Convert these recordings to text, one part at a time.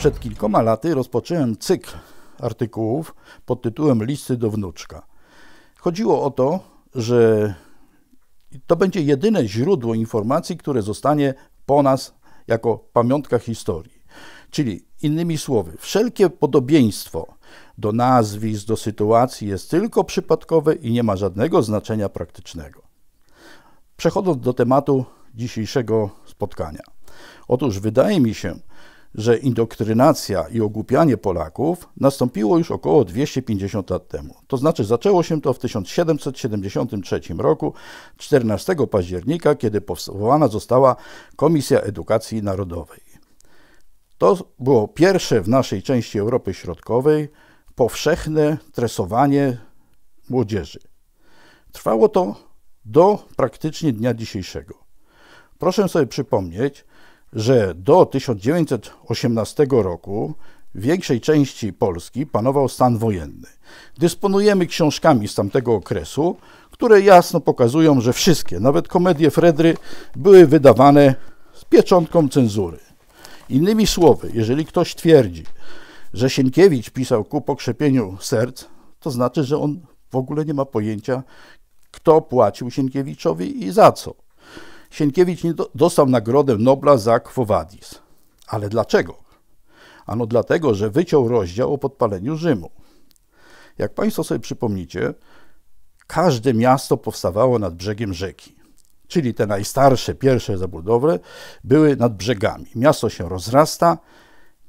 Przed kilkoma laty rozpocząłem cykl artykułów pod tytułem Listy do wnuczka. Chodziło o to, że to będzie jedyne źródło informacji, które zostanie po nas jako pamiątka historii. Czyli innymi słowy, wszelkie podobieństwo do nazwisk, do sytuacji jest tylko przypadkowe i nie ma żadnego znaczenia praktycznego. Przechodząc do tematu dzisiejszego spotkania. Otóż wydaje mi się, że indoktrynacja i ogłupianie Polaków nastąpiło już około 250 lat temu. To znaczy zaczęło się to w 1773 roku, 14 października, kiedy powołana została Komisja Edukacji Narodowej. To było pierwsze w naszej części Europy Środkowej powszechne tresowanie młodzieży. Trwało to do praktycznie dnia dzisiejszego. Proszę sobie przypomnieć, że do 1918 roku w większej części Polski panował stan wojenny. Dysponujemy książkami z tamtego okresu, które jasno pokazują, że wszystkie, nawet komedie Fredry, były wydawane z pieczątką cenzury. Innymi słowy, jeżeli ktoś twierdzi, że Sienkiewicz pisał ku pokrzepieniu serc, to znaczy, że on w ogóle nie ma pojęcia, kto płacił Sienkiewiczowi i za co. Sienkiewicz nie dostał nagrodę Nobla za Quo Vadis. Ale dlaczego? Ano dlatego, że wyciął rozdział o podpaleniu Rzymu. Jak Państwo sobie przypomnicie, każde miasto powstawało nad brzegiem rzeki. Czyli te najstarsze, pierwsze zabudowy były nad brzegami. Miasto się rozrasta.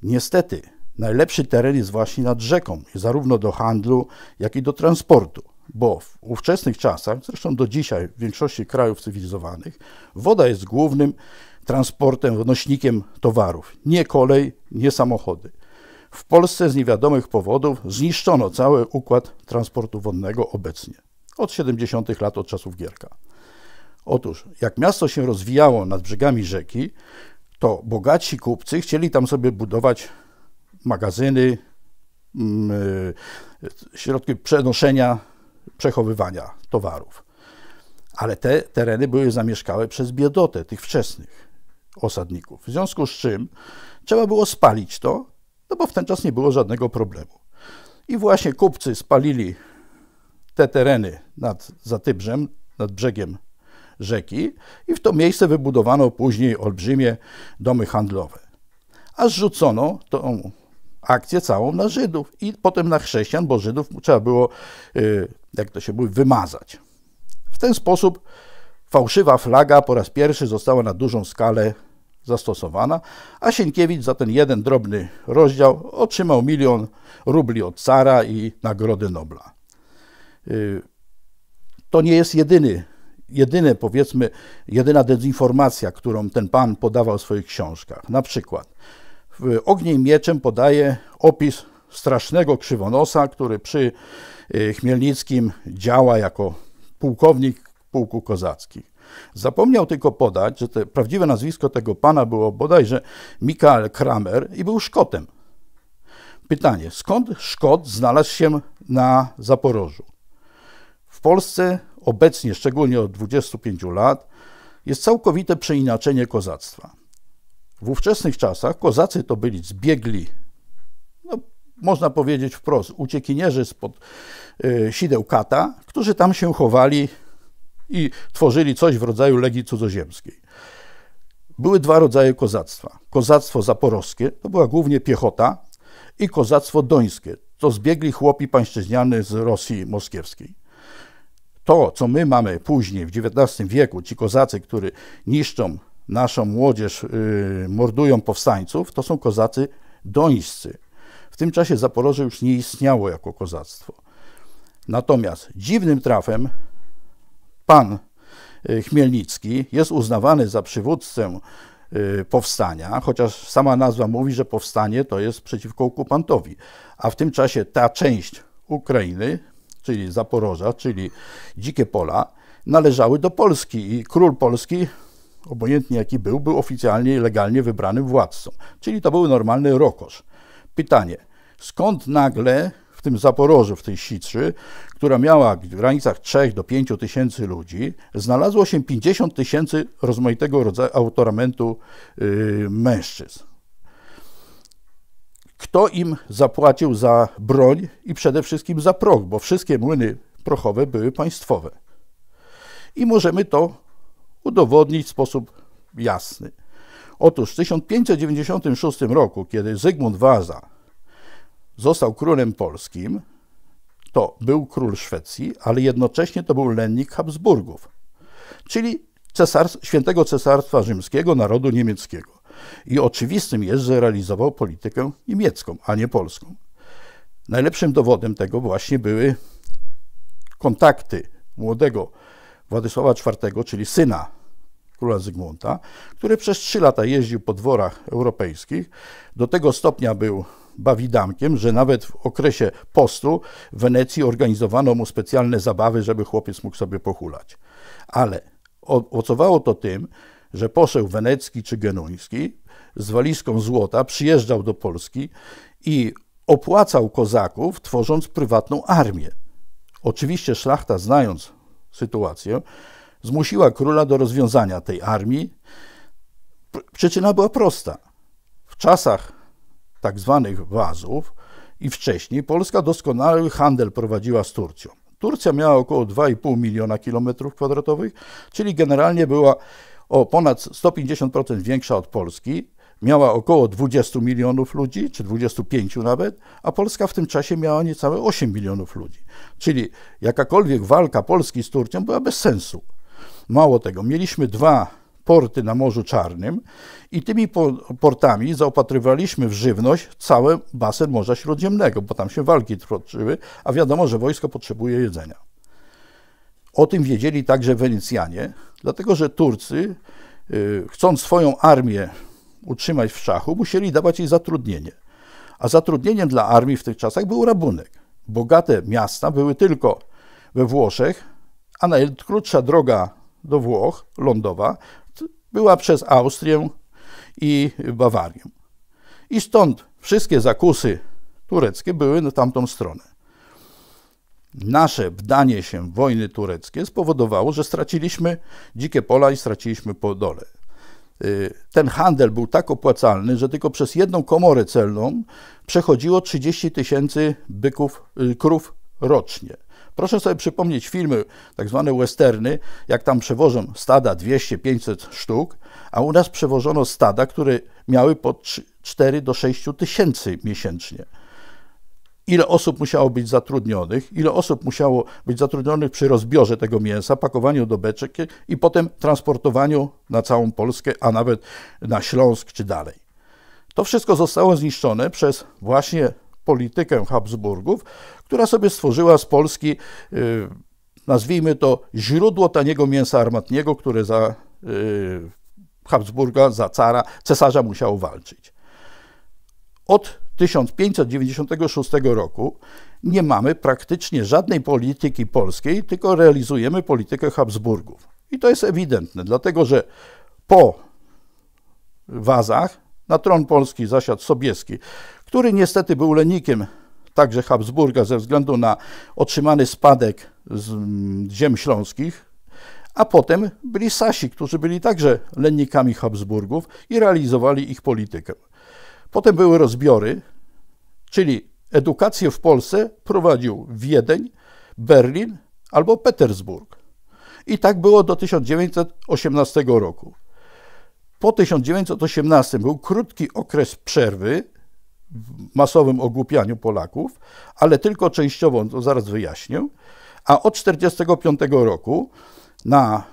Niestety, najlepszy teren jest właśnie nad rzeką, zarówno do handlu, jak i do transportu bo w ówczesnych czasach, zresztą do dzisiaj w większości krajów cywilizowanych, woda jest głównym transportem, nośnikiem towarów. Nie kolej, nie samochody. W Polsce z niewiadomych powodów zniszczono cały układ transportu wodnego obecnie, od 70. lat, od czasów Gierka. Otóż, jak miasto się rozwijało nad brzegami rzeki, to bogaci kupcy chcieli tam sobie budować magazyny, mm, y, środki przenoszenia przechowywania towarów. Ale te tereny były zamieszkałe przez biedotę tych wczesnych osadników. W związku z czym trzeba było spalić to, no bo w ten czas nie było żadnego problemu. I właśnie kupcy spalili te tereny nad Zatybrzem, nad brzegiem rzeki i w to miejsce wybudowano później olbrzymie domy handlowe. A zrzucono tą akcję całą na Żydów i potem na chrześcijan, bo Żydów trzeba było, y, jak to się mówi, wymazać. W ten sposób fałszywa flaga po raz pierwszy została na dużą skalę zastosowana, a Sienkiewicz za ten jeden drobny rozdział otrzymał milion rubli od cara i nagrody Nobla. Y, to nie jest jedyny, jedyne, powiedzmy, jedyna dezinformacja, którą ten pan podawał w swoich książkach. Na przykład w Ogniem Mieczem podaje opis strasznego krzywonosa, który przy y, Chmielnickim działa jako pułkownik pułku kozackich. Zapomniał tylko podać, że te prawdziwe nazwisko tego pana było bodajże Mikael Kramer i był Szkotem. Pytanie, skąd Szkot znalazł się na Zaporożu? W Polsce obecnie, szczególnie od 25 lat, jest całkowite przeinaczenie kozactwa. W ówczesnych czasach kozacy to byli zbiegli, no, można powiedzieć wprost, uciekinierzy spod y, sideł kata, którzy tam się chowali i tworzyli coś w rodzaju legii cudzoziemskiej. Były dwa rodzaje kozactwa. Kozactwo zaporowskie, to była głównie piechota, i kozactwo dońskie, to zbiegli chłopi pańszczyźniany z Rosji moskiewskiej. To, co my mamy później, w XIX wieku, ci kozacy, którzy niszczą naszą młodzież y, mordują powstańców, to są kozacy dońscy. W tym czasie Zaporoże już nie istniało jako kozactwo. Natomiast dziwnym trafem pan y, Chmielnicki jest uznawany za przywódcę y, powstania, chociaż sama nazwa mówi, że powstanie to jest przeciwko okupantowi. A w tym czasie ta część Ukrainy, czyli Zaporoża, czyli Dzikie Pola, należały do Polski i król Polski obojętnie jaki był, był oficjalnie i legalnie wybranym władcą. Czyli to był normalny rokosz. Pytanie, skąd nagle w tym Zaporożu, w tej Sitrzy, która miała w granicach 3 do 5 tysięcy ludzi, znalazło się 50 tysięcy rozmaitego rodzaju autoramentu yy, mężczyzn. kto im zapłacił za broń i przede wszystkim za proch, bo wszystkie młyny prochowe były państwowe. I możemy to udowodnić w sposób jasny. Otóż w 1596 roku, kiedy Zygmunt Waza został królem polskim, to był król Szwecji, ale jednocześnie to był lennik Habsburgów, czyli cesarz, świętego cesarstwa rzymskiego, narodu niemieckiego. I oczywistym jest, że realizował politykę niemiecką, a nie polską. Najlepszym dowodem tego właśnie były kontakty młodego Władysława IV, czyli syna króla Zygmunta, który przez trzy lata jeździł po dworach europejskich. Do tego stopnia był bawidamkiem, że nawet w okresie postu w Wenecji organizowano mu specjalne zabawy, żeby chłopiec mógł sobie pochulać. Ale owocowało to tym, że poseł wenecki czy genuński z walizką złota przyjeżdżał do Polski i opłacał kozaków, tworząc prywatną armię. Oczywiście szlachta, znając sytuację, zmusiła króla do rozwiązania tej armii. Przyczyna była prosta. W czasach tak zwanych wazów i wcześniej Polska doskonały handel prowadziła z Turcją. Turcja miała około 2,5 miliona kilometrów kwadratowych, czyli generalnie była o ponad 150% większa od Polski. Miała około 20 milionów ludzi, czy 25 nawet, a Polska w tym czasie miała niecałe 8 milionów ludzi. Czyli jakakolwiek walka Polski z Turcją była bez sensu. Mało tego, mieliśmy dwa porty na Morzu Czarnym i tymi portami zaopatrywaliśmy w żywność cały basen Morza Śródziemnego, bo tam się walki toczyły, a wiadomo, że wojsko potrzebuje jedzenia. O tym wiedzieli także Wenecjanie, dlatego że Turcy, y, chcąc swoją armię utrzymać w szachu, musieli dawać jej zatrudnienie. A zatrudnieniem dla armii w tych czasach był rabunek. Bogate miasta były tylko we Włoszech, a najkrótsza droga do Włoch, lądowa, była przez Austrię i Bawarię. I stąd wszystkie zakusy tureckie były na tamtą stronę. Nasze wdanie się w wojny tureckie spowodowało, że straciliśmy dzikie pola i straciliśmy Podole. Y, ten handel był tak opłacalny, że tylko przez jedną komorę celną przechodziło 30 tysięcy byków, y, krów rocznie. Proszę sobie przypomnieć filmy, tak zwane westerny, jak tam przewożą stada 200-500 sztuk, a u nas przewożono stada, które miały po 4 do 6 tysięcy miesięcznie. Ile osób musiało być zatrudnionych, ile osób musiało być zatrudnionych przy rozbiorze tego mięsa, pakowaniu do beczek i potem transportowaniu na całą Polskę, a nawet na Śląsk czy dalej. To wszystko zostało zniszczone przez właśnie politykę Habsburgów, która sobie stworzyła z Polski, y, nazwijmy to, źródło taniego mięsa armatniego, które za y, Habsburga, za cara, cesarza musiało walczyć. Od 1596 roku nie mamy praktycznie żadnej polityki polskiej, tylko realizujemy politykę Habsburgów. I to jest ewidentne, dlatego że po wazach na tron polski zasiadł Sobieski, który niestety był lenikiem także Habsburga ze względu na otrzymany spadek z ziem śląskich, a potem byli Sasi, którzy byli także lennikami Habsburgów i realizowali ich politykę. Potem były rozbiory, czyli edukację w Polsce prowadził Wiedeń, Berlin albo Petersburg. I tak było do 1918 roku. Po 1918 był krótki okres przerwy w masowym ogłupianiu Polaków, ale tylko częściowo, to zaraz wyjaśnię. A od 1945 roku na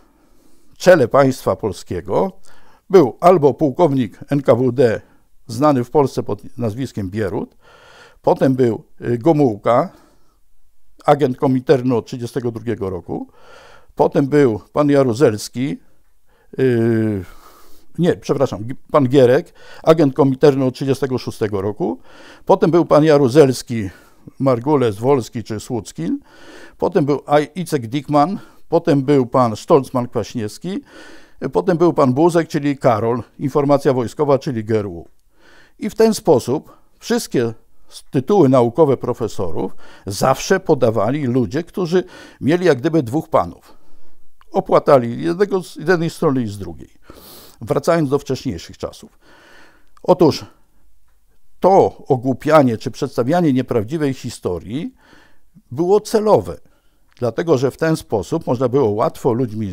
czele państwa polskiego był albo pułkownik NKWD, znany w Polsce pod nazwiskiem Bierut, potem był y, Gomułka, agent Kominternu od 1932 roku, potem był pan Jaruzelski, yy, nie, przepraszam, pan Gierek, agent Kominternu od 1936 roku, potem był pan Jaruzelski, Margules, Wolski czy Słuckin, potem był Icek Dickman, potem był pan Stolzman-Kwaśniewski, potem był pan Buzek, czyli Karol, informacja wojskowa, czyli GRU. I w ten sposób wszystkie tytuły naukowe profesorów zawsze podawali ludzie, którzy mieli jak gdyby dwóch panów. Opłatali jednego z jednej strony i z drugiej. Wracając do wcześniejszych czasów. Otóż to ogłupianie czy przedstawianie nieprawdziwej historii było celowe, dlatego że w ten sposób można było łatwo ludźmi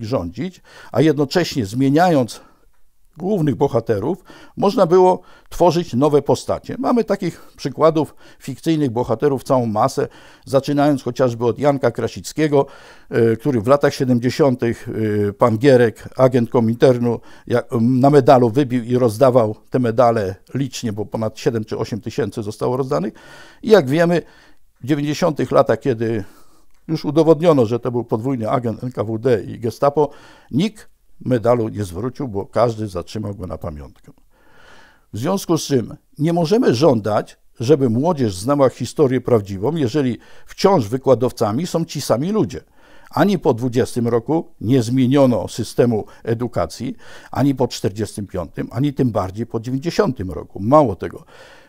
rządzić, a jednocześnie zmieniając głównych bohaterów, można było tworzyć nowe postacie. Mamy takich przykładów fikcyjnych bohaterów całą masę, zaczynając chociażby od Janka Krasickiego, e, który w latach 70. E, pan Gierek, agent Kominternu, na medalu wybił i rozdawał te medale licznie, bo ponad 7 czy 8 tysięcy zostało rozdanych. I jak wiemy, w 90. latach, kiedy już udowodniono, że to był podwójny agent NKWD i Gestapo, nikt medalu nie zwrócił, bo każdy zatrzymał go na pamiątkę. W związku z czym nie możemy żądać, żeby młodzież znała historię prawdziwą, jeżeli wciąż wykładowcami są ci sami ludzie. Ani po 20 roku nie zmieniono systemu edukacji, ani po 45, ani tym bardziej po 90 roku. Mało tego,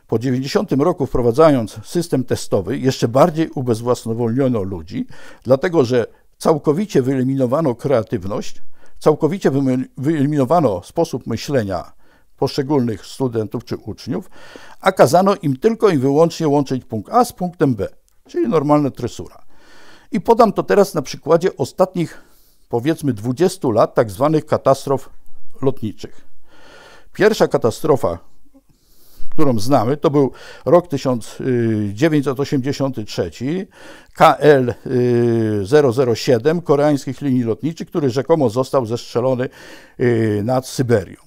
po 90 roku wprowadzając system testowy, jeszcze bardziej ubezwłasnowolniono ludzi, dlatego że całkowicie wyeliminowano kreatywność, całkowicie wyeliminowano sposób myślenia poszczególnych studentów czy uczniów, a kazano im tylko i wyłącznie łączyć punkt A z punktem B, czyli normalna tresura. I podam to teraz na przykładzie ostatnich, powiedzmy, 20 lat tak zwanych katastrof lotniczych. Pierwsza katastrofa, którą znamy, to był rok 1983, KL 007 koreańskich linii lotniczych, który rzekomo został zestrzelony y, nad Syberią.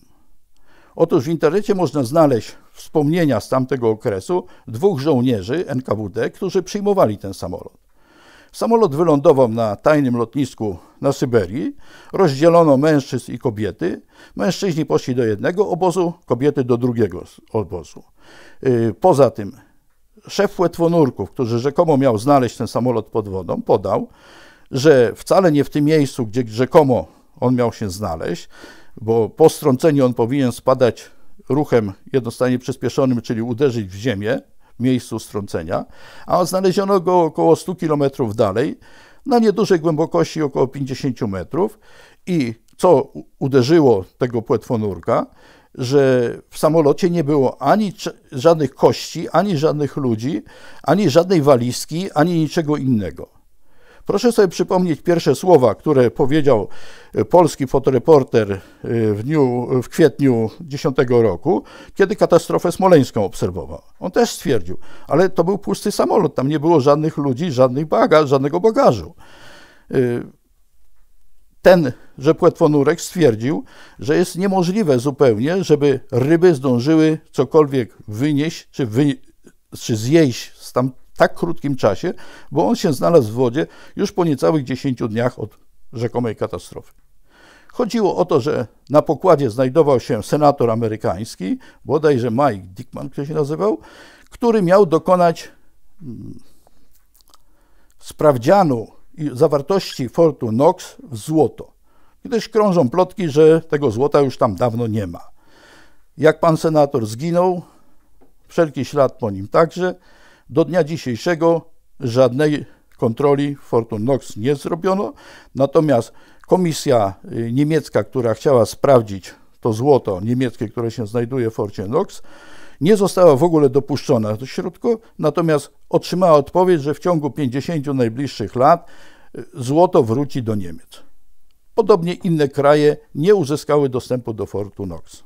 Otóż w internecie można znaleźć wspomnienia z tamtego okresu dwóch żołnierzy NKWD, którzy przyjmowali ten samolot. Samolot wylądował na tajnym lotnisku na Syberii. Rozdzielono mężczyzn i kobiety. Mężczyźni poszli do jednego obozu, kobiety do drugiego obozu. Y, poza tym szef płetwonurków, który rzekomo miał znaleźć ten samolot pod wodą, podał, że wcale nie w tym miejscu, gdzie rzekomo on miał się znaleźć, bo po strąceniu on powinien spadać ruchem jednostanie przyspieszonym, czyli uderzyć w ziemię, miejscu strącenia, a znaleziono go około 100 km dalej, na niedużej głębokości około 50 metrów i co uderzyło tego płetwonurka, że w samolocie nie było ani żadnych kości, ani żadnych ludzi, ani żadnej walizki, ani niczego innego. Proszę sobie przypomnieć pierwsze słowa, które powiedział e, polski fotoreporter e, w, dniu, w kwietniu 10 roku, kiedy katastrofę smoleńską obserwował. On też stwierdził, ale to był pusty samolot, tam nie było żadnych ludzi, żadnych bagaż, żadnego bagażu. E, ten, że płetwonurek stwierdził, że jest niemożliwe zupełnie, żeby ryby zdążyły cokolwiek wynieść czy, wy, czy zjeść z tam tak krótkim czasie, bo on się znalazł w wodzie już po niecałych 10 dniach od rzekomej katastrofy. Chodziło o to, że na pokładzie znajdował się senator amerykański, bodajże Mike Dickman, który się nazywał, który miał dokonać hmm, sprawdzianu zawartości Fortu Knox w złoto. Kiedyś krążą plotki, że tego złota już tam dawno nie ma. Jak pan senator zginął, wszelki ślad po nim także, do dnia dzisiejszego żadnej kontroli Fortun Knox nie zrobiono, natomiast komisja y, niemiecka, która chciała sprawdzić to złoto niemieckie, które się znajduje w Forcie Knox, nie została w ogóle dopuszczona do środka, natomiast otrzymała odpowiedź, że w ciągu 50 najbliższych lat y, złoto wróci do Niemiec. Podobnie inne kraje nie uzyskały dostępu do Fortu Knox.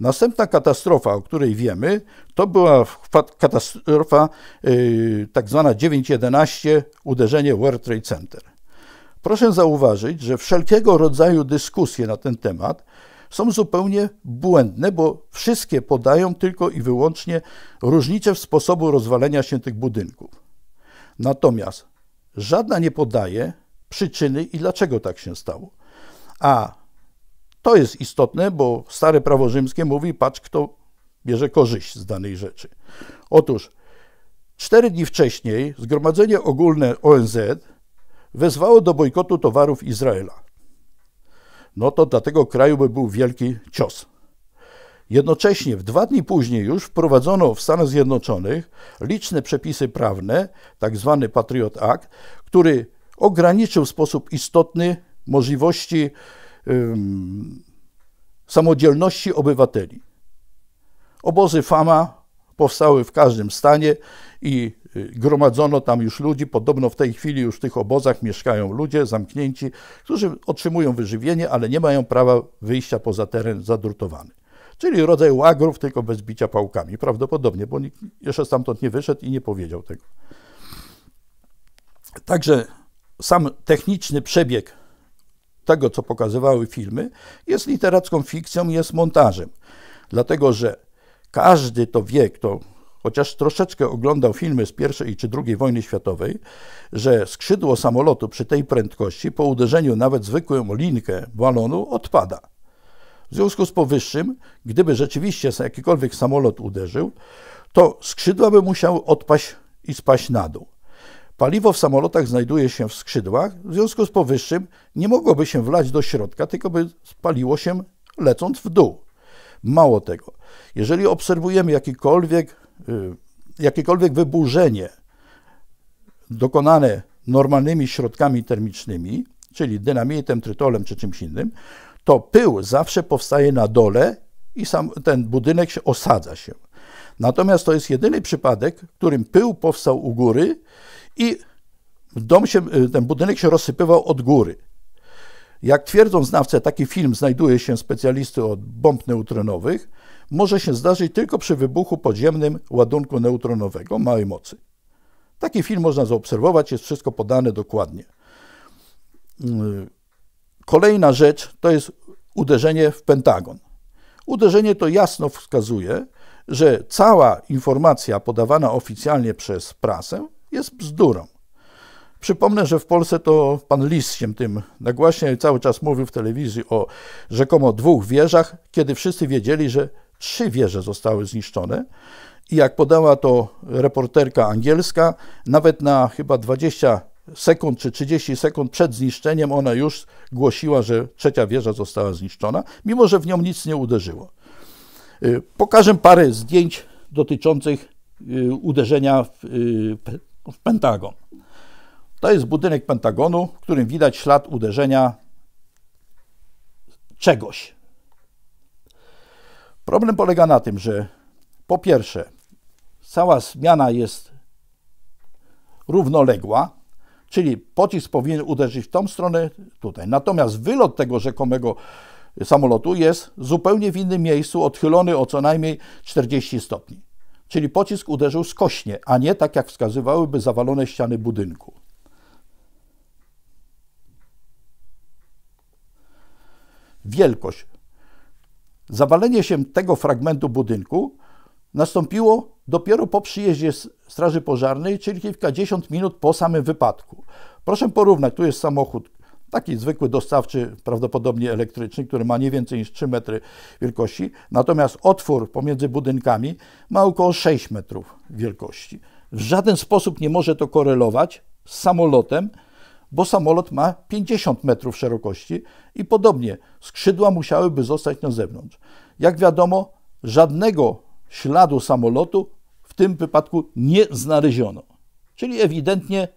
Następna katastrofa, o której wiemy, to była katastrofa yy, tak zwana 9.11, uderzenie World Trade Center. Proszę zauważyć, że wszelkiego rodzaju dyskusje na ten temat są zupełnie błędne, bo wszystkie podają tylko i wyłącznie różnice w sposobu rozwalenia się tych budynków. Natomiast żadna nie podaje przyczyny i dlaczego tak się stało. A to jest istotne, bo stare prawo rzymskie mówi, patrz kto bierze korzyść z danej rzeczy. Otóż cztery dni wcześniej Zgromadzenie Ogólne ONZ wezwało do bojkotu towarów Izraela. No to dla tego kraju by był wielki cios. Jednocześnie w dwa dni później już wprowadzono w Stanach Zjednoczonych liczne przepisy prawne, tak zwany Patriot Act, który ograniczył w sposób istotny możliwości samodzielności obywateli. Obozy Fama powstały w każdym stanie i y, gromadzono tam już ludzi. Podobno w tej chwili już w tych obozach mieszkają ludzie zamknięci, którzy otrzymują wyżywienie, ale nie mają prawa wyjścia poza teren zadrutowany. Czyli rodzaj łagrów, tylko bez bicia pałkami. Prawdopodobnie, bo nikt jeszcze stamtąd nie wyszedł i nie powiedział tego. Także sam techniczny przebieg tego, co pokazywały filmy, jest literacką fikcją jest montażem. Dlatego, że każdy to wie, kto chociaż troszeczkę oglądał filmy z I czy II wojny światowej, że skrzydło samolotu przy tej prędkości po uderzeniu nawet zwykłą linkę balonu odpada. W związku z powyższym, gdyby rzeczywiście jakikolwiek samolot uderzył, to skrzydła by musiały odpaść i spaść na dół. Paliwo w samolotach znajduje się w skrzydłach, w związku z powyższym nie mogłoby się wlać do środka, tylko by spaliło się lecąc w dół. Mało tego, jeżeli obserwujemy jakikolwiek, y, jakiekolwiek wyburzenie dokonane normalnymi środkami termicznymi, czyli dynamitem, trytolem czy czymś innym, to pył zawsze powstaje na dole i sam ten budynek się osadza się. Natomiast to jest jedyny przypadek, w którym pył powstał u góry i dom się, y, ten budynek się rozsypywał od góry. Jak twierdzą znawcy, taki film znajduje się specjalisty od bomb neutronowych, może się zdarzyć tylko przy wybuchu podziemnym ładunku neutronowego małej mocy. Taki film można zaobserwować, jest wszystko podane dokładnie. Y, kolejna rzecz to jest uderzenie w Pentagon. Uderzenie to jasno wskazuje, że cała informacja podawana oficjalnie przez prasę jest bzdurą. Przypomnę, że w Polsce to pan Lis się tym nagłaśnia cały czas mówił w telewizji o rzekomo dwóch wieżach, kiedy wszyscy wiedzieli, że trzy wieże zostały zniszczone. I jak podała to reporterka angielska, nawet na chyba 20 sekund czy 30 sekund przed zniszczeniem ona już głosiła, że trzecia wieża została zniszczona, mimo że w nią nic nie uderzyło. Y, pokażę parę zdjęć dotyczących y, uderzenia w, Pentagon. To jest budynek Pentagonu, w którym widać ślad uderzenia czegoś. Problem polega na tym, że po pierwsze, cała zmiana jest równoległa, czyli pocisk powinien uderzyć w tą stronę tutaj. Natomiast wylot tego rzekomego samolotu jest zupełnie w innym miejscu, odchylony o co najmniej 40 stopni. Czyli pocisk uderzył skośnie, a nie tak jak wskazywałyby zawalone ściany budynku. Wielkość. Zawalenie się tego fragmentu budynku nastąpiło dopiero po przyjeździe Straży Pożarnej, czyli kilkadziesiąt minut po samym wypadku. Proszę porównać, tu jest samochód taki zwykły dostawczy, prawdopodobnie elektryczny, który ma nie więcej niż 3 metry wielkości, natomiast otwór pomiędzy budynkami ma około 6 metrów wielkości. W żaden sposób nie może to korelować z samolotem, bo samolot ma 50 metrów szerokości i podobnie skrzydła musiałyby zostać na zewnątrz. Jak wiadomo, żadnego śladu samolotu w tym wypadku nie znaleziono. Czyli ewidentnie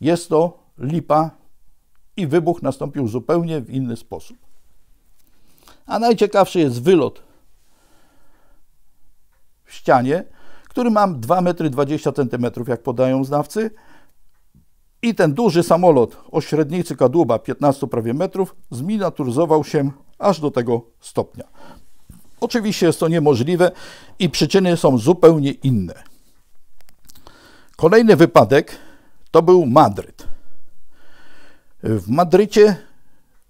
jest to lipa i wybuch nastąpił zupełnie w inny sposób. A najciekawszy jest wylot w ścianie, który mam 2,20 m, jak podają znawcy, i ten duży samolot o średnicy kadłuba 15 prawie metrów zminaturyzował się aż do tego stopnia. Oczywiście jest to niemożliwe i przyczyny są zupełnie inne. Kolejny wypadek to był Madryt. W Madrycie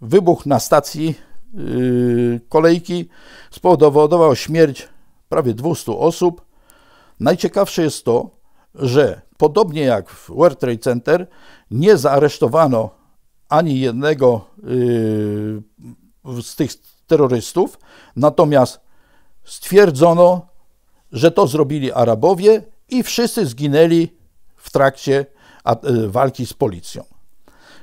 wybuch na stacji yy, kolejki spowodował śmierć prawie 200 osób. Najciekawsze jest to, że podobnie jak w World Trade Center nie zaaresztowano ani jednego yy, z tych terrorystów, natomiast stwierdzono, że to zrobili Arabowie i wszyscy zginęli w trakcie yy, walki z policją.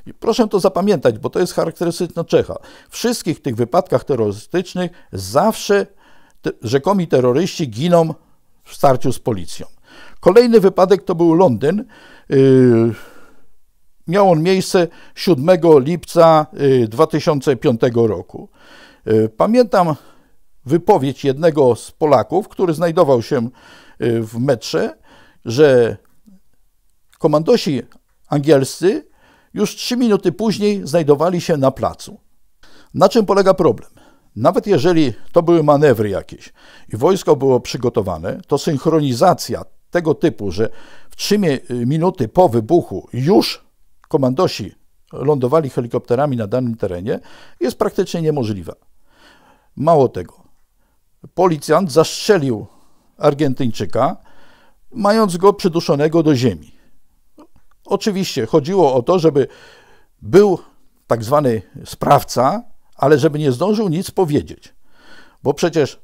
I proszę to zapamiętać, bo to jest charakterystyczne Czecha. W wszystkich tych wypadkach terrorystycznych zawsze te, rzekomi terroryści giną w starciu z policją. Kolejny wypadek to był Londyn. Yy, miał on miejsce 7 lipca 2005 yy, roku. Yy, pamiętam wypowiedź jednego z Polaków, który znajdował się y, w metrze, że komandosi angielscy już trzy minuty później znajdowali się na placu. Na czym polega problem? Nawet jeżeli to były manewry jakieś i wojsko było przygotowane, to synchronizacja tego typu, że w trzy minuty po wybuchu już komandosi lądowali helikopterami na danym terenie, jest praktycznie niemożliwa. Mało tego, policjant zastrzelił Argentyńczyka, mając go przyduszonego do ziemi. Oczywiście chodziło o to, żeby był tak zwany sprawca, ale żeby nie zdążył nic powiedzieć. Bo przecież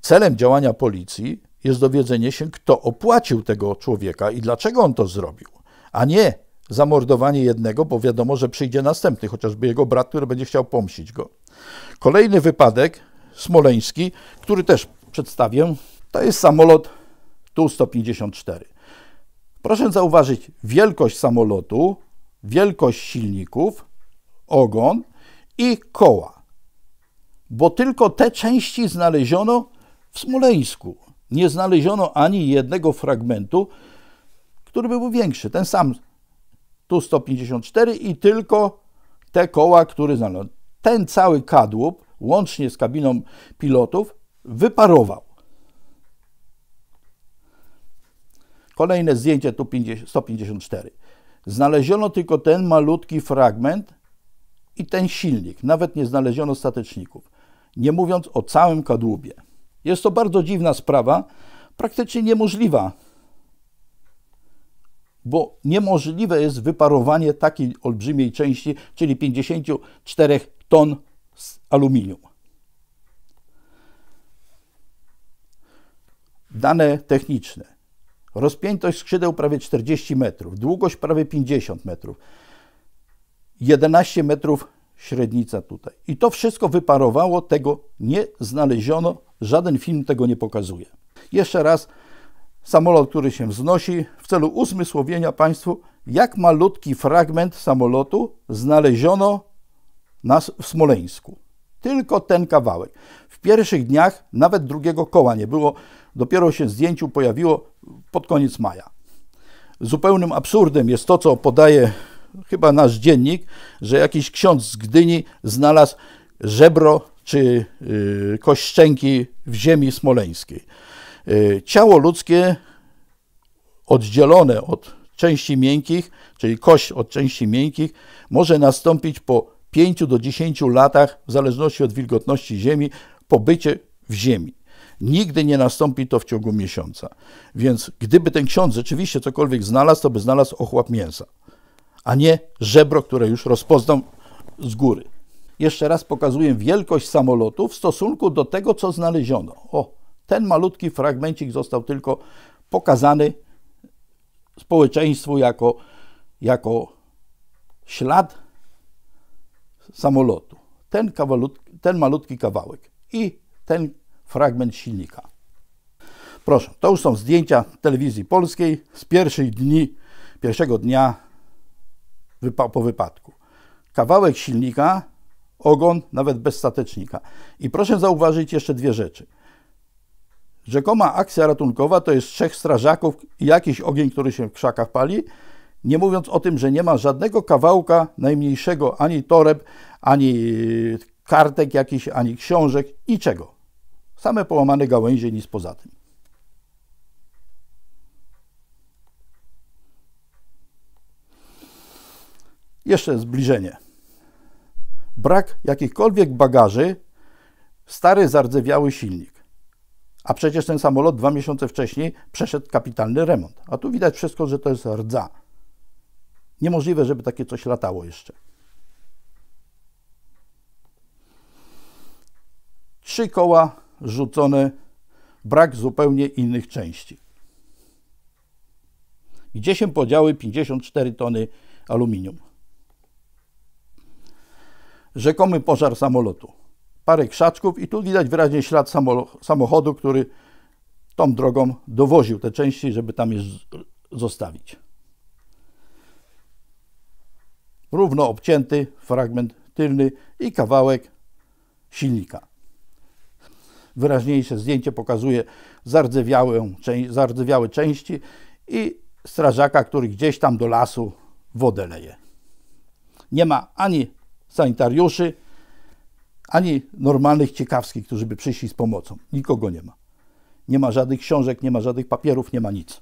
celem działania policji jest dowiedzenie się, kto opłacił tego człowieka i dlaczego on to zrobił, a nie zamordowanie jednego, bo wiadomo, że przyjdzie następny, chociażby jego brat, który będzie chciał pomścić go. Kolejny wypadek smoleński, który też przedstawię, to jest samolot Tu-154. Proszę zauważyć wielkość samolotu, wielkość silników, ogon i koła, bo tylko te części znaleziono w Smoleńsku. Nie znaleziono ani jednego fragmentu, który byłby większy. Ten sam tu 154 i tylko te koła, które znaleziono. Ten cały kadłub, łącznie z kabiną pilotów, wyparował. Kolejne zdjęcie tu 154. Znaleziono tylko ten malutki fragment i ten silnik. Nawet nie znaleziono stateczników. Nie mówiąc o całym kadłubie. Jest to bardzo dziwna sprawa, praktycznie niemożliwa, bo niemożliwe jest wyparowanie takiej olbrzymiej części, czyli 54 ton z aluminium. Dane techniczne. Rozpiętość skrzydeł prawie 40 metrów, długość prawie 50 metrów, 11 metrów średnica tutaj. I to wszystko wyparowało, tego nie znaleziono, żaden film tego nie pokazuje. Jeszcze raz, samolot, który się wznosi, w celu uzmysłowienia Państwu, jak malutki fragment samolotu znaleziono na, w Smoleńsku. Tylko ten kawałek. W pierwszych dniach nawet drugiego koła nie było, dopiero się zdjęciu pojawiło pod koniec maja. Zupełnym absurdem jest to, co podaje chyba nasz dziennik, że jakiś ksiądz z Gdyni znalazł żebro czy y, kość szczęki w ziemi smoleńskiej. Y, ciało ludzkie oddzielone od części miękkich, czyli kość od części miękkich, może nastąpić po 5 do 10 latach, w zależności od wilgotności ziemi, pobycie w ziemi. Nigdy nie nastąpi to w ciągu miesiąca. Więc gdyby ten ksiądz rzeczywiście cokolwiek znalazł, to by znalazł ochłap mięsa, a nie żebro, które już rozpoznał z góry. Jeszcze raz pokazuję wielkość samolotu w stosunku do tego, co znaleziono. O, ten malutki fragmencik został tylko pokazany społeczeństwu jako, jako ślad samolotu. Ten, ten malutki kawałek i ten fragment silnika. Proszę, to już są zdjęcia telewizji polskiej z pierwszych dni, pierwszego dnia wypa po wypadku. Kawałek silnika, ogon nawet bez statecznika. I proszę zauważyć jeszcze dwie rzeczy. Rzekoma akcja ratunkowa to jest trzech strażaków i jakiś ogień, który się w krzakach pali, nie mówiąc o tym, że nie ma żadnego kawałka najmniejszego ani toreb, ani kartek jakichś, ani książek, niczego. Same połamane gałęzie, nic poza tym. Jeszcze zbliżenie. Brak jakichkolwiek bagaży, stary zardzewiały silnik. A przecież ten samolot dwa miesiące wcześniej przeszedł kapitalny remont. A tu widać wszystko, że to jest rdza. Niemożliwe, żeby takie coś latało jeszcze. Trzy koła rzucone, brak zupełnie innych części. Gdzie się podziały 54 tony aluminium? Rzekomy pożar samolotu. Parę krzaczków i tu widać wyraźnie ślad samochodu, który tą drogą dowoził te części, żeby tam je zostawić. Równo obcięty fragment tylny i kawałek silnika. Wyraźniejsze zdjęcie pokazuje zardzewiałe, zardzewiałe części i strażaka, który gdzieś tam do lasu wodę leje. Nie ma ani sanitariuszy, ani normalnych ciekawskich, którzy by przyszli z pomocą. Nikogo nie ma. Nie ma żadnych książek, nie ma żadnych papierów, nie ma nic.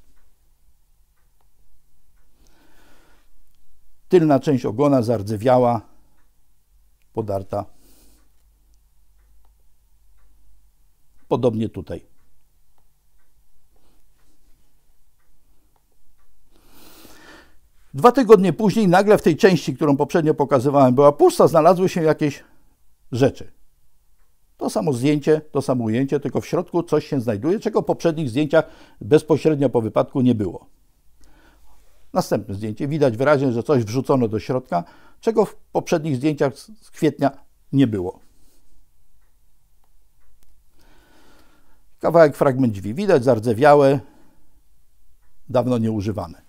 Tylna część ogona zardzewiała, podarta. Podobnie tutaj. Dwa tygodnie później nagle w tej części, którą poprzednio pokazywałem, była pusta, znalazły się jakieś rzeczy. To samo zdjęcie, to samo ujęcie, tylko w środku coś się znajduje, czego w poprzednich zdjęciach bezpośrednio po wypadku nie było. Następne zdjęcie. Widać wyraźnie, że coś wrzucono do środka, czego w poprzednich zdjęciach z kwietnia nie było. Kawałek fragment drzwi. Widać zardzewiałe, dawno nieużywane.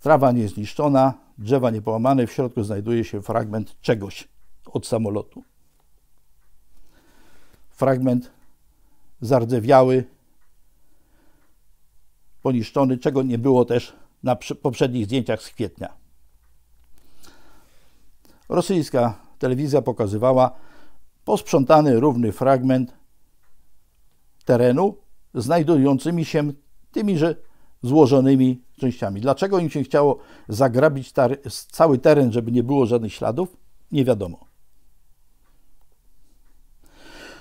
Trawa niezniszczona, drzewa niepołamane, w środku znajduje się fragment czegoś od samolotu. Fragment zardzewiały, poniszczony, czego nie było też na poprzednich zdjęciach z kwietnia. Rosyjska telewizja pokazywała posprzątany równy fragment terenu znajdującymi się tymiże złożonymi częściami. Dlaczego im się chciało zagrabić cały teren, żeby nie było żadnych śladów? Nie wiadomo.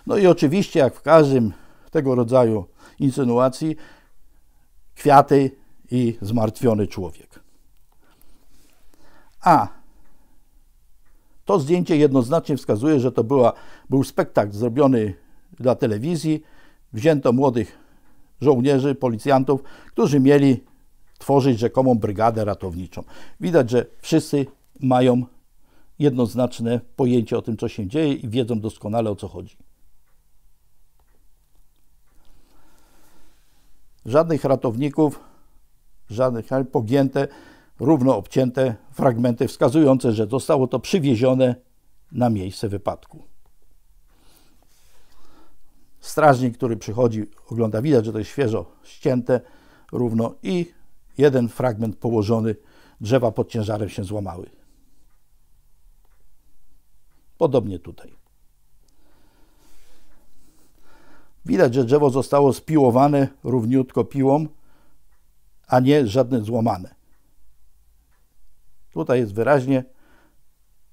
No i oczywiście, jak w każdym tego rodzaju insynuacji, kwiaty i zmartwiony człowiek. A to zdjęcie jednoznacznie wskazuje, że to była, był spektakl zrobiony dla telewizji. Wzięto młodych żołnierzy, policjantów, którzy mieli tworzyć rzekomą brygadę ratowniczą. Widać, że wszyscy mają jednoznaczne pojęcie o tym, co się dzieje i wiedzą doskonale o co chodzi. Żadnych ratowników, żadnych pogięte, równo obcięte fragmenty wskazujące, że zostało to przywiezione na miejsce wypadku. Strażnik, który przychodzi, ogląda, widać, że to jest świeżo ścięte równo i jeden fragment położony, drzewa pod ciężarem się złamały. Podobnie tutaj. Widać, że drzewo zostało spiłowane równiutko piłą, a nie żadne złamane. Tutaj jest wyraźnie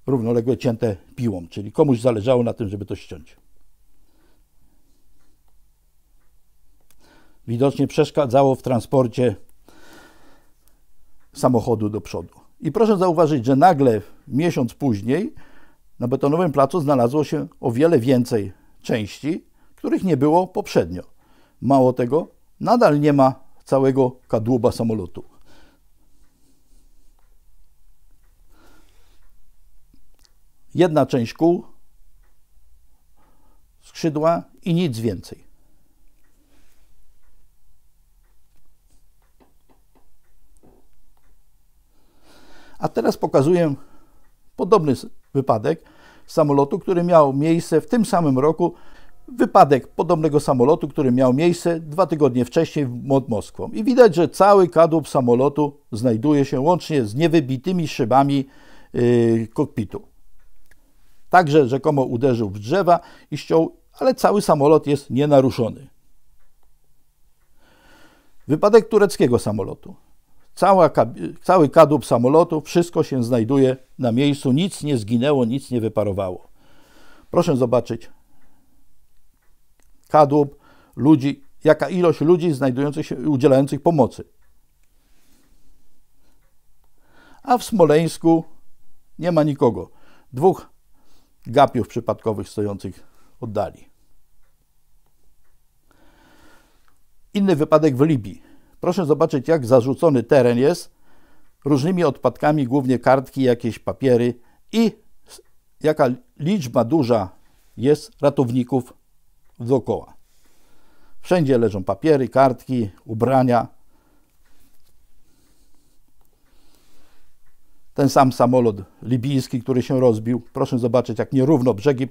równoległe cięte piłą, czyli komuś zależało na tym, żeby to ściąć. Widocznie przeszkadzało w transporcie samochodu do przodu. I proszę zauważyć, że nagle miesiąc później na betonowym placu znalazło się o wiele więcej części, których nie było poprzednio. Mało tego, nadal nie ma całego kadłuba samolotu. Jedna część kół, skrzydła i nic więcej. A teraz pokazuję podobny wypadek samolotu, który miał miejsce w tym samym roku. Wypadek podobnego samolotu, który miał miejsce dwa tygodnie wcześniej pod Moskwą. I widać, że cały kadłub samolotu znajduje się łącznie z niewybitymi szybami yy, kokpitu. Także rzekomo uderzył w drzewa i ściął, ale cały samolot jest nienaruszony. Wypadek tureckiego samolotu. Cała, cały kadłub samolotu, wszystko się znajduje na miejscu, nic nie zginęło, nic nie wyparowało. Proszę zobaczyć kadłub ludzi, jaka ilość ludzi znajdujących się, udzielających pomocy. A w Smoleńsku nie ma nikogo. Dwóch gapiów przypadkowych stojących oddali. Inny wypadek w Libii. Proszę zobaczyć, jak zarzucony teren jest różnymi odpadkami, głównie kartki, jakieś papiery i jaka liczba duża jest ratowników dookoła. Wszędzie leżą papiery, kartki, ubrania. Ten sam samolot libijski, który się rozbił. Proszę zobaczyć, jak nierówno brzegi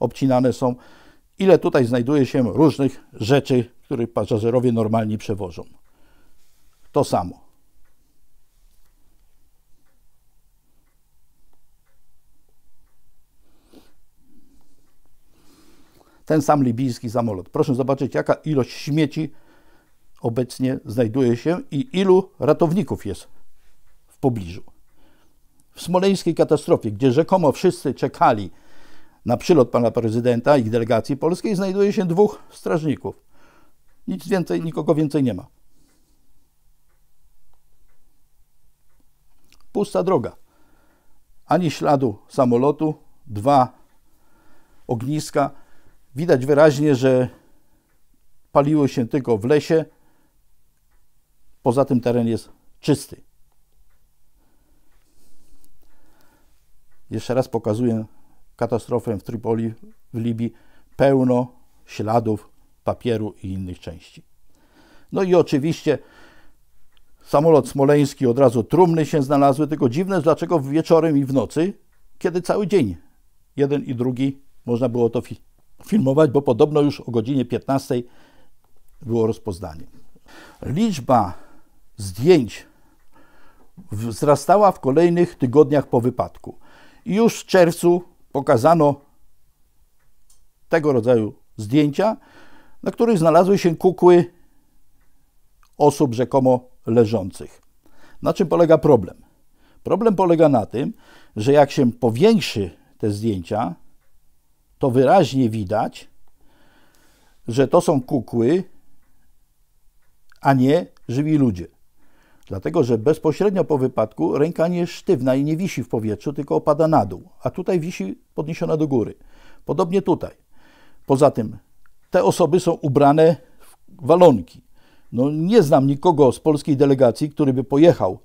obcinane są. Ile tutaj znajduje się różnych rzeczy, które pasażerowie normalni przewożą. To samo. Ten sam libijski samolot. Proszę zobaczyć, jaka ilość śmieci obecnie znajduje się i ilu ratowników jest w pobliżu. W smoleńskiej katastrofie, gdzie rzekomo wszyscy czekali na przylot pana prezydenta i delegacji polskiej, znajduje się dwóch strażników. Nic więcej, nikogo więcej nie ma. Pusta droga. Ani śladu samolotu, dwa ogniska. Widać wyraźnie, że paliło się tylko w lesie. Poza tym teren jest czysty. Jeszcze raz pokazuję katastrofę w Tripoli, w Libii. Pełno śladów papieru i innych części. No i oczywiście samolot smoleński, od razu trumny się znalazły, tylko dziwne, dlaczego wieczorem i w nocy, kiedy cały dzień jeden i drugi można było to fi filmować, bo podobno już o godzinie 15 było rozpoznanie. Liczba zdjęć wzrastała w kolejnych tygodniach po wypadku. Już w czerwcu pokazano tego rodzaju zdjęcia, na których znalazły się kukły osób rzekomo leżących. Na czym polega problem? Problem polega na tym, że jak się powiększy te zdjęcia, to wyraźnie widać, że to są kukły, a nie żywi ludzie. Dlatego, że bezpośrednio po wypadku ręka nie jest sztywna i nie wisi w powietrzu, tylko opada na dół, a tutaj wisi podniesiona do góry. Podobnie tutaj. Poza tym te osoby są ubrane w walonki. No, nie znam nikogo z polskiej delegacji, który by pojechał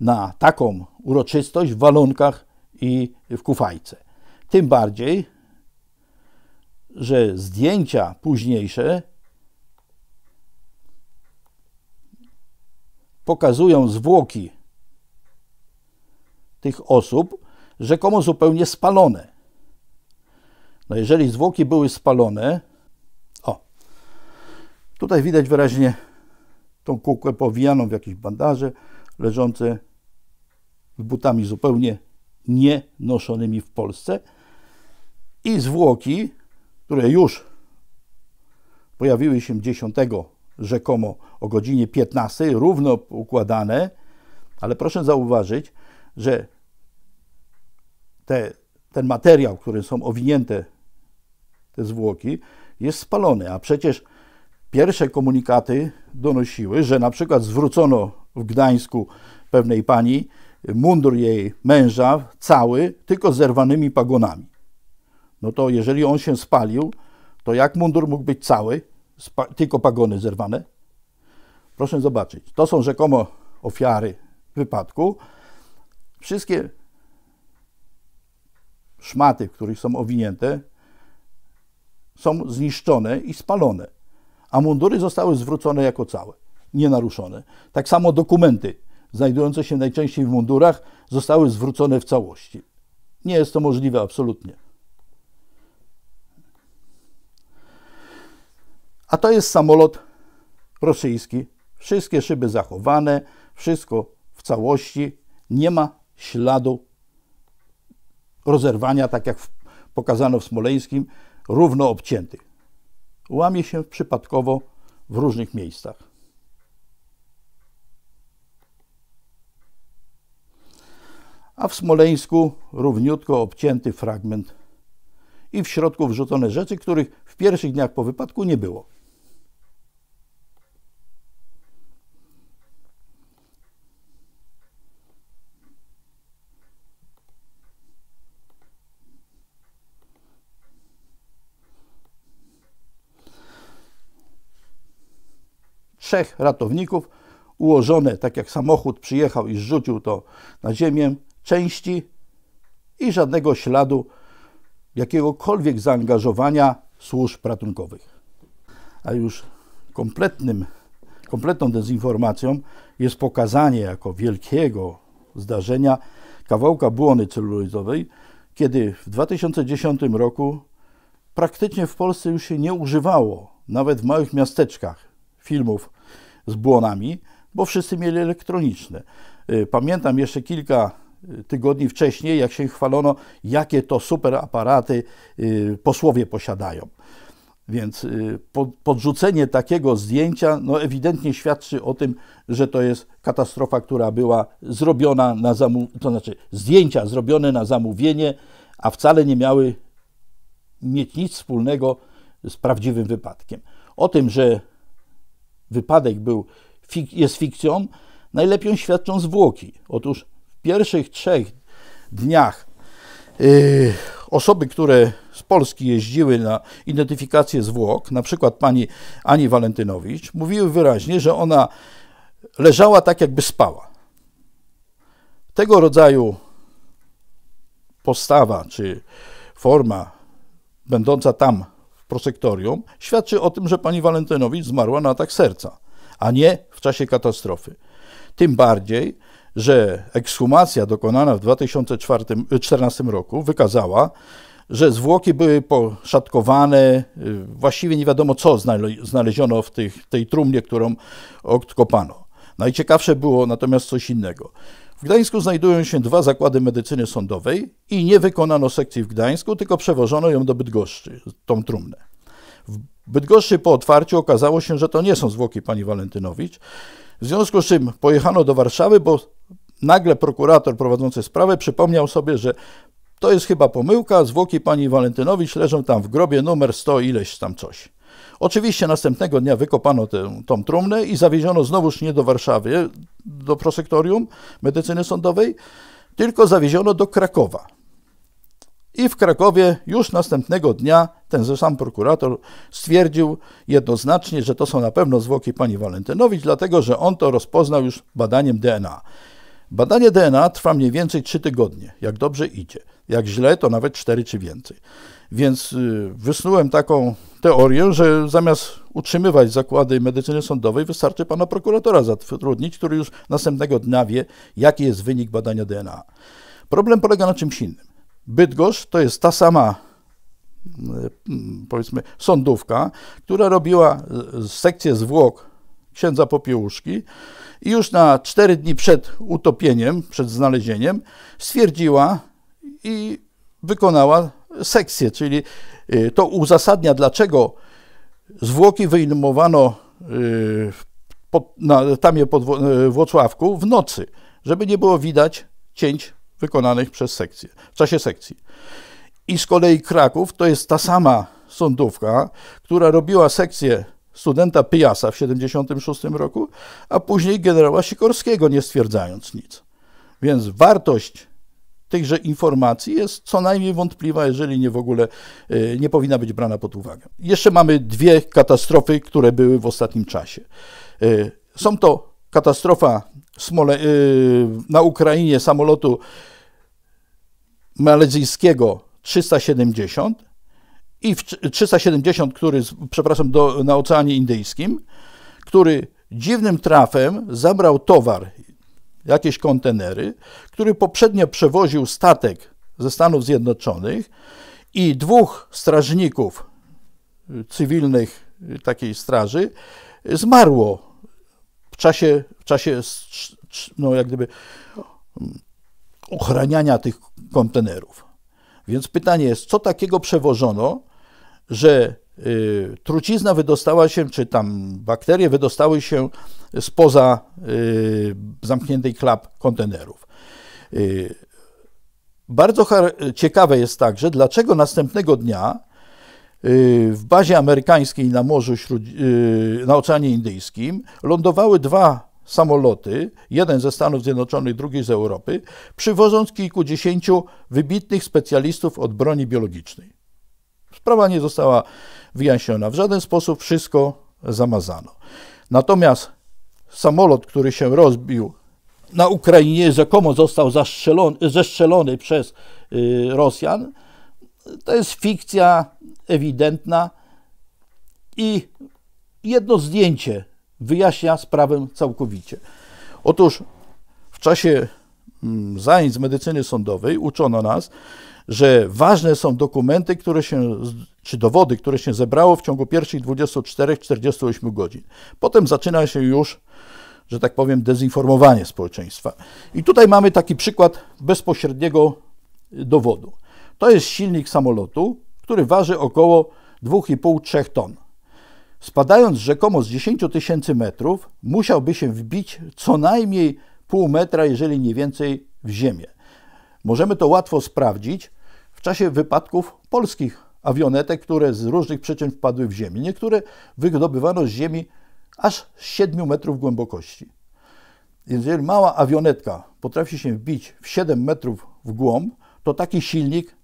na taką uroczystość w walonkach i w kufajce. Tym bardziej, że zdjęcia późniejsze pokazują zwłoki tych osób rzekomo zupełnie spalone. No jeżeli zwłoki były spalone, o, tutaj widać wyraźnie tą kukłę powijaną w jakieś bandaże, leżące butami zupełnie nie noszonymi w Polsce i zwłoki, które już pojawiły się 10 rzekomo o godzinie 15, równo układane, ale proszę zauważyć, że te, ten materiał, który są owinięte te zwłoki, jest spalony, a przecież pierwsze komunikaty donosiły, że na przykład zwrócono w Gdańsku pewnej pani mundur jej męża cały, tylko z zerwanymi pagonami. No to jeżeli on się spalił, to jak mundur mógł być cały, tylko pagony zerwane? Proszę zobaczyć, to są rzekomo ofiary wypadku. Wszystkie szmaty, w których są owinięte, są zniszczone i spalone, a mundury zostały zwrócone jako całe, nienaruszone. Tak samo dokumenty znajdujące się najczęściej w mundurach zostały zwrócone w całości. Nie jest to możliwe absolutnie. A to jest samolot rosyjski. Wszystkie szyby zachowane, wszystko w całości. Nie ma śladu rozerwania, tak jak pokazano w Smoleńskim, równo obciętych. Łamie się przypadkowo w różnych miejscach. A w Smoleńsku równiutko obcięty fragment i w środku wrzucone rzeczy, których w pierwszych dniach po wypadku nie było. Trzech ratowników, ułożone tak jak samochód przyjechał i zrzucił to na ziemię, części i żadnego śladu jakiegokolwiek zaangażowania służb ratunkowych. A już kompletnym, kompletną dezinformacją jest pokazanie jako wielkiego zdarzenia kawałka błony celuloidowej, kiedy w 2010 roku praktycznie w Polsce już się nie używało, nawet w małych miasteczkach, filmów z błonami, bo wszyscy mieli elektroniczne. Y, pamiętam jeszcze kilka y, tygodni wcześniej, jak się chwalono, jakie to super aparaty y, posłowie posiadają. Więc podrzucenie takiego zdjęcia no ewidentnie świadczy o tym, że to jest katastrofa, która była zrobiona na zamówienie, to znaczy zdjęcia zrobione na zamówienie, a wcale nie miały mieć nic wspólnego z prawdziwym wypadkiem. O tym, że wypadek był, jest fikcją, najlepiej świadczą zwłoki. Otóż w pierwszych trzech dniach yy, osoby, które z Polski jeździły na identyfikację zwłok, na przykład pani Ani Walentynowicz, mówiły wyraźnie, że ona leżała tak, jakby spała. Tego rodzaju postawa czy forma będąca tam prosektorium świadczy o tym, że pani Walentynowicz zmarła na atak serca, a nie w czasie katastrofy. Tym bardziej, że ekshumacja dokonana w 2014 roku wykazała, że zwłoki były poszatkowane, y, właściwie nie wiadomo co znaleziono w tej trumnie, którą odkopano. Najciekawsze było natomiast coś innego. W Gdańsku znajdują się dwa zakłady medycyny sądowej i nie wykonano sekcji w Gdańsku, tylko przewożono ją do Bydgoszczy, tą trumnę. W Bydgoszczy po otwarciu okazało się, że to nie są zwłoki pani Walentynowicz, w związku z czym pojechano do Warszawy, bo nagle prokurator prowadzący sprawę przypomniał sobie, że to jest chyba pomyłka, zwłoki pani Walentynowicz leżą tam w grobie numer 100 ileś tam coś. Oczywiście następnego dnia wykopano tę, tą trumnę i zawieziono znowuż nie do Warszawy, do prosektorium medycyny sądowej, tylko zawieziono do Krakowa. I w Krakowie już następnego dnia ten sam prokurator stwierdził jednoznacznie, że to są na pewno zwłoki pani Walentynowicz, dlatego że on to rozpoznał już badaniem DNA. Badanie DNA trwa mniej więcej 3 tygodnie, jak dobrze idzie. Jak źle, to nawet 4 czy więcej. Więc y, wysnułem taką teorię, że zamiast utrzymywać zakłady medycyny sądowej, wystarczy pana prokuratora zatrudnić, który już następnego dnia wie, jaki jest wynik badania DNA. Problem polega na czymś innym. Bydgoszcz to jest ta sama y, powiedzmy sądówka, która robiła y, sekcję zwłok księdza Popiełuszki i już na cztery dni przed utopieniem, przed znalezieniem stwierdziła i wykonała sekcję, czyli to uzasadnia, dlaczego zwłoki wyjmowano na tamie pod Włocławku w nocy, żeby nie było widać cięć wykonanych przez sekcję, w czasie sekcji. I z kolei Kraków to jest ta sama sądówka, która robiła sekcję studenta Pyjasa w 1976 roku, a później generała Sikorskiego, nie stwierdzając nic. Więc wartość tychże informacji jest co najmniej wątpliwa, jeżeli nie w ogóle y, nie powinna być brana pod uwagę. Jeszcze mamy dwie katastrofy, które były w ostatnim czasie. Y, są to katastrofa y, na Ukrainie samolotu malezyjskiego 370 i 370, który, przepraszam, do, na Oceanie Indyjskim, który dziwnym trafem zabrał towar, jakieś kontenery, który poprzednio przewoził statek ze Stanów Zjednoczonych i dwóch strażników cywilnych takiej straży zmarło w czasie, w czasie no jak gdyby ochraniania tych kontenerów. Więc pytanie jest, co takiego przewożono, że y, trucizna wydostała się, czy tam bakterie wydostały się spoza y, zamkniętej klap kontenerów. Y, bardzo ciekawe jest także, dlaczego następnego dnia y, w bazie amerykańskiej na Morzu Śród... Y, na Oceanie Indyjskim lądowały dwa samoloty, jeden ze Stanów Zjednoczonych, drugi z Europy, przywożąc kilkudziesięciu wybitnych specjalistów od broni biologicznej. Sprawa nie została wyjaśniona. W żaden sposób wszystko zamazano. Natomiast samolot, który się rozbił na Ukrainie, rzekomo został zestrzelony przez y, Rosjan, to jest fikcja ewidentna i jedno zdjęcie wyjaśnia sprawę całkowicie. Otóż w czasie mm, zajęć z medycyny sądowej uczono nas, że ważne są dokumenty, które się, czy dowody, które się zebrało w ciągu pierwszych 24-48 godzin. Potem zaczyna się już, że tak powiem, dezinformowanie społeczeństwa. I tutaj mamy taki przykład bezpośredniego dowodu. To jest silnik samolotu, który waży około 2,5-3 ton. Spadając rzekomo z 10 tysięcy metrów, musiałby się wbić co najmniej pół metra, jeżeli nie więcej, w ziemię. Możemy to łatwo sprawdzić w czasie wypadków polskich awionetek, które z różnych przyczyn wpadły w ziemię. Niektóre wydobywano z ziemi aż 7 metrów głębokości. Jeżeli mała awionetka potrafi się wbić w 7 metrów w głąb, to taki silnik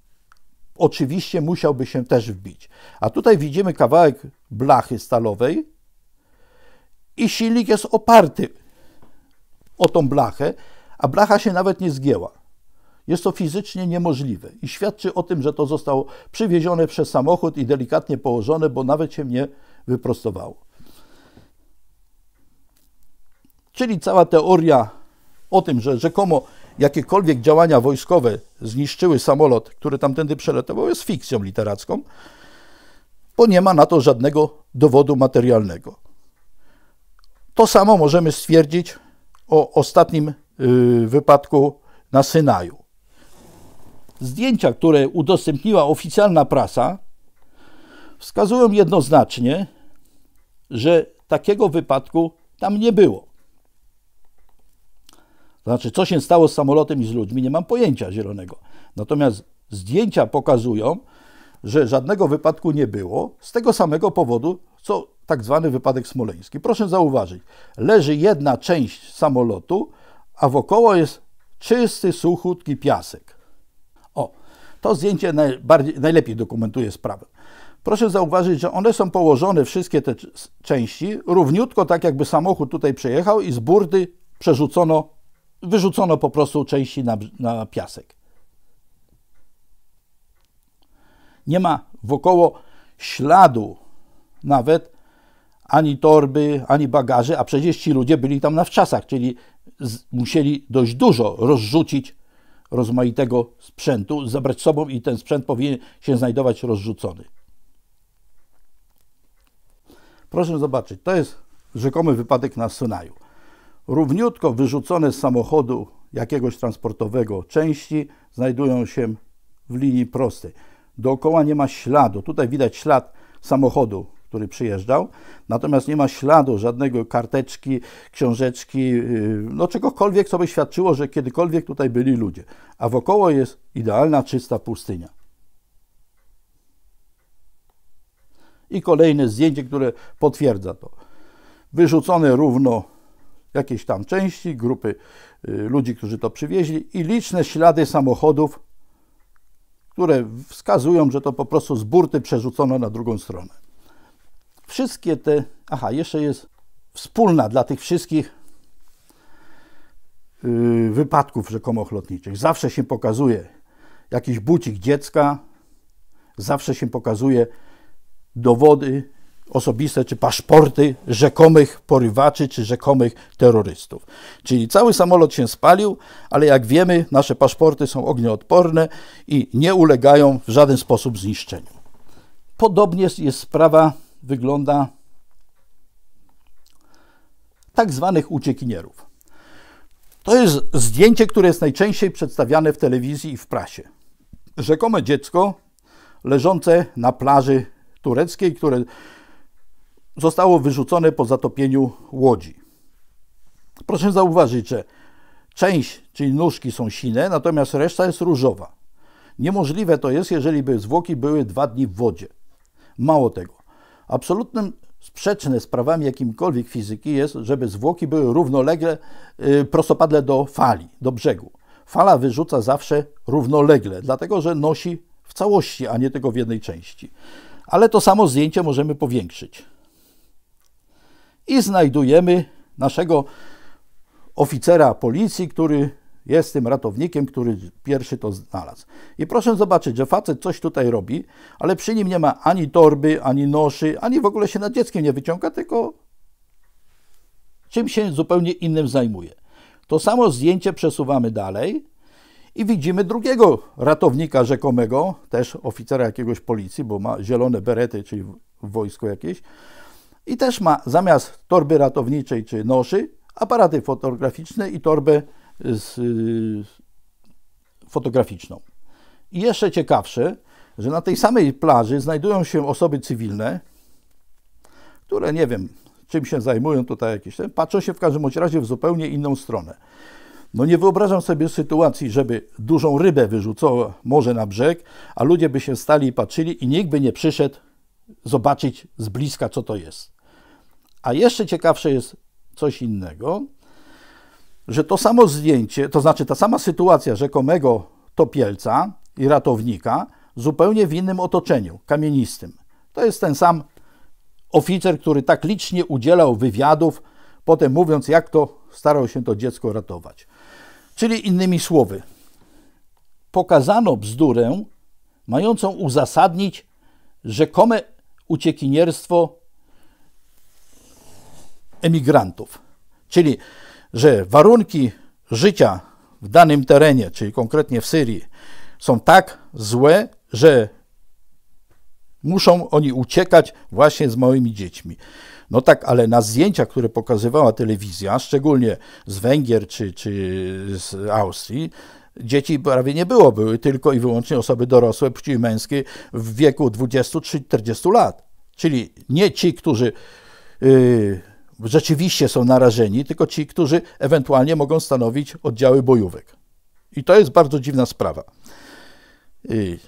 oczywiście musiałby się też wbić. A tutaj widzimy kawałek blachy stalowej i silnik jest oparty o tą blachę, a blacha się nawet nie zgięła. Jest to fizycznie niemożliwe i świadczy o tym, że to zostało przywiezione przez samochód i delikatnie położone, bo nawet się nie wyprostowało. Czyli cała teoria o tym, że rzekomo jakiekolwiek działania wojskowe zniszczyły samolot, który tamtędy przeletował, jest fikcją literacką, bo nie ma na to żadnego dowodu materialnego. To samo możemy stwierdzić o ostatnim y, wypadku na Synaju. Zdjęcia, które udostępniła oficjalna prasa, wskazują jednoznacznie, że takiego wypadku tam nie było. Znaczy, co się stało z samolotem i z ludźmi, nie mam pojęcia zielonego. Natomiast zdjęcia pokazują, że żadnego wypadku nie było z tego samego powodu, co tak zwany wypadek smoleński. Proszę zauważyć, leży jedna część samolotu, a wokoło jest czysty, suchutki piasek. To zdjęcie najlepiej dokumentuje sprawę. Proszę zauważyć, że one są położone, wszystkie te części, równiutko tak jakby samochód tutaj przejechał i z burdy przerzucono wyrzucono po prostu części na, na piasek. Nie ma wokoło śladu nawet ani torby, ani bagaży, a przecież ci ludzie byli tam na wczasach, czyli z, musieli dość dużo rozrzucić rozmaitego sprzętu, zabrać sobą i ten sprzęt powinien się znajdować rozrzucony. Proszę zobaczyć, to jest rzekomy wypadek na Synaju równiutko wyrzucone z samochodu jakiegoś transportowego części znajdują się w linii prostej. Dookoła nie ma śladu. Tutaj widać ślad samochodu, który przyjeżdżał, natomiast nie ma śladu żadnego karteczki, książeczki, yy, no czegokolwiek, co by świadczyło, że kiedykolwiek tutaj byli ludzie. A wokoło jest idealna, czysta pustynia. I kolejne zdjęcie, które potwierdza to. Wyrzucone równo jakieś tam części, grupy y, ludzi, którzy to przywieźli i liczne ślady samochodów, które wskazują, że to po prostu z burty przerzucono na drugą stronę. Wszystkie te, aha, jeszcze jest wspólna dla tych wszystkich y, wypadków rzekomo lotniczych. Zawsze się pokazuje jakiś bucik dziecka, zawsze się pokazuje dowody osobiste czy paszporty rzekomych porywaczy czy rzekomych terrorystów. Czyli cały samolot się spalił, ale jak wiemy, nasze paszporty są ognioodporne i nie ulegają w żaden sposób zniszczeniu. Podobnie jest sprawa, wygląda tak zwanych uciekinierów. To jest zdjęcie, które jest najczęściej przedstawiane w telewizji i w prasie. Rzekome dziecko leżące na plaży tureckiej, które zostało wyrzucone po zatopieniu łodzi. Proszę zauważyć, że część, czyli nóżki są sine, natomiast reszta jest różowa. Niemożliwe to jest, jeżeli by zwłoki były dwa dni w wodzie. Mało tego. Absolutnym sprzeczne z prawami jakimkolwiek fizyki jest, żeby zwłoki były równolegle, yy, prostopadle do fali, do brzegu. Fala wyrzuca zawsze równolegle, dlatego że nosi w całości, a nie tylko w jednej części. Ale to samo zdjęcie możemy powiększyć i znajdujemy naszego oficera policji, który jest tym ratownikiem, który pierwszy to znalazł. I proszę zobaczyć, że facet coś tutaj robi, ale przy nim nie ma ani torby, ani noszy, ani w ogóle się nad dzieckiem nie wyciąga, tylko czym się zupełnie innym zajmuje. To samo zdjęcie przesuwamy dalej i widzimy drugiego ratownika rzekomego, też oficera jakiegoś policji, bo ma zielone berety, czyli w wojsku jakieś. I też ma zamiast torby ratowniczej czy noszy, aparaty fotograficzne i torbę z, y, fotograficzną. I jeszcze ciekawsze, że na tej samej plaży znajdują się osoby cywilne, które nie wiem, czym się zajmują tutaj jakieś, patrzą się w każdym razie w zupełnie inną stronę. No nie wyobrażam sobie sytuacji, żeby dużą rybę wyrzucono może na brzeg, a ludzie by się stali i patrzyli i nikt by nie przyszedł zobaczyć z bliska, co to jest. A jeszcze ciekawsze jest coś innego, że to samo zdjęcie, to znaczy ta sama sytuacja rzekomego topielca i ratownika, zupełnie w innym otoczeniu, kamienistym. To jest ten sam oficer, który tak licznie udzielał wywiadów, potem mówiąc, jak to starał się to dziecko ratować. Czyli innymi słowy, pokazano bzdurę mającą uzasadnić rzekome uciekinierstwo emigrantów. Czyli, że warunki życia w danym terenie, czyli konkretnie w Syrii, są tak złe, że muszą oni uciekać właśnie z małymi dziećmi. No tak, ale na zdjęciach, które pokazywała telewizja, szczególnie z Węgier czy, czy z Austrii, dzieci prawie nie było, były tylko i wyłącznie osoby dorosłe, płci męskiej w wieku 20 czy 40 lat. Czyli nie ci, którzy yy, rzeczywiście są narażeni, tylko ci, którzy ewentualnie mogą stanowić oddziały bojówek. I to jest bardzo dziwna sprawa. Yy.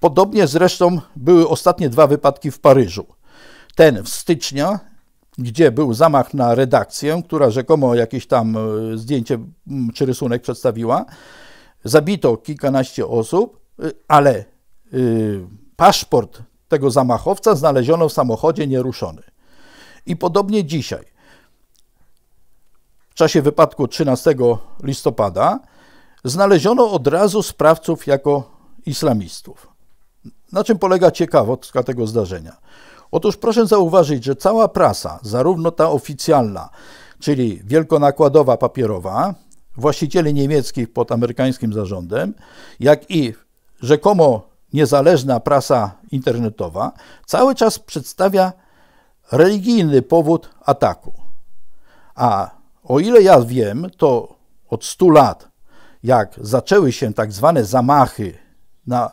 Podobnie zresztą były ostatnie dwa wypadki w Paryżu. Ten w stycznia, gdzie był zamach na redakcję, która rzekomo jakieś tam e, zdjęcie czy rysunek przedstawiła. Zabito kilkanaście osób, e, ale paszport tego zamachowca znaleziono w samochodzie nieruszony. I podobnie dzisiaj, w czasie wypadku 13 listopada, znaleziono od razu sprawców jako islamistów. Na czym polega ciekawostka tego zdarzenia? Otóż proszę zauważyć, że cała prasa, zarówno ta oficjalna, czyli wielkonakładowa papierowa, właścicieli niemieckich pod amerykańskim zarządem, jak i rzekomo niezależna prasa internetowa, cały czas przedstawia religijny powód ataku. A o ile ja wiem, to od 100 lat, jak zaczęły się tak zwane zamachy na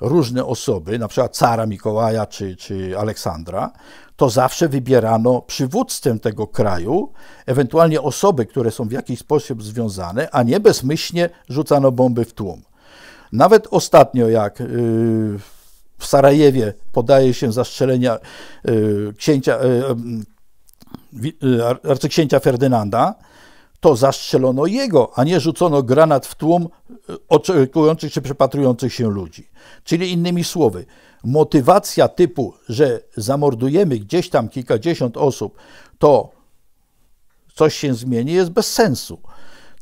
różne osoby, na przykład cara Mikołaja czy, czy Aleksandra, to zawsze wybierano przywództwem tego kraju, ewentualnie osoby, które są w jakiś sposób związane, a nie bezmyślnie rzucano bomby w tłum. Nawet ostatnio, jak y, w Sarajewie podaje się zastrzelenia y, księcia, y, arcyksięcia Ferdynanda, to zastrzelono jego, a nie rzucono granat w tłum oczekujących czy przepatrujących się ludzi. Czyli innymi słowy, motywacja typu, że zamordujemy gdzieś tam kilkadziesiąt osób, to coś się zmieni, jest bez sensu.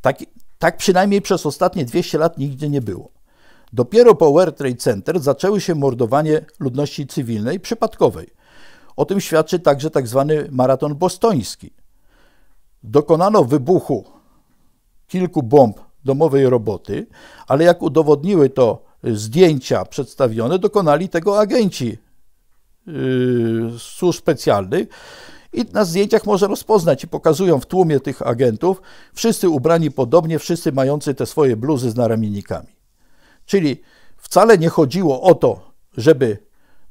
Tak, tak przynajmniej przez ostatnie 200 lat nigdy nie było. Dopiero po World Trade Center zaczęły się mordowanie ludności cywilnej przypadkowej. O tym świadczy także tak zwany maraton bostoński. Dokonano wybuchu kilku bomb domowej roboty, ale jak udowodniły to zdjęcia przedstawione, dokonali tego agenci yy, służb specjalnych. I na zdjęciach może rozpoznać i pokazują w tłumie tych agentów, wszyscy ubrani podobnie, wszyscy mający te swoje bluzy z naramiennikami. Czyli wcale nie chodziło o to, żeby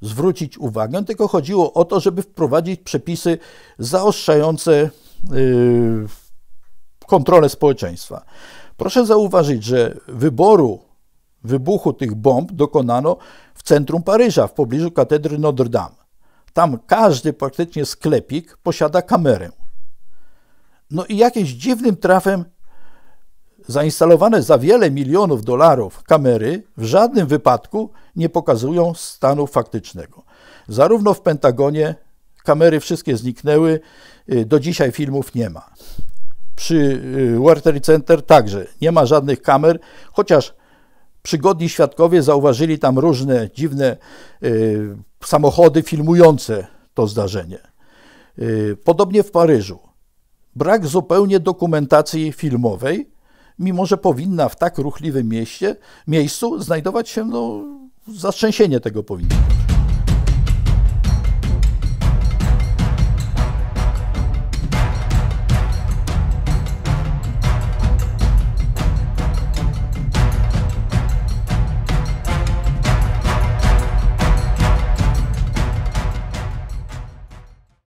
zwrócić uwagę, tylko chodziło o to, żeby wprowadzić przepisy zaostrzające yy, kontrolę społeczeństwa. Proszę zauważyć, że wyboru wybuchu tych bomb dokonano w centrum Paryża, w pobliżu katedry Notre Dame. Tam każdy praktycznie sklepik posiada kamerę. No i jakimś dziwnym trafem zainstalowane za wiele milionów dolarów kamery w żadnym wypadku nie pokazują stanu faktycznego. Zarówno w Pentagonie kamery wszystkie zniknęły, y, do dzisiaj filmów nie ma. Przy y, World Trade Center także nie ma żadnych kamer, chociaż przygodni świadkowie zauważyli tam różne dziwne y, samochody filmujące to zdarzenie. Podobnie w Paryżu. brak zupełnie dokumentacji filmowej, mimo że powinna w tak ruchliwym mieście, miejscu znajdować się, no, zatrzęsienie tego powinno.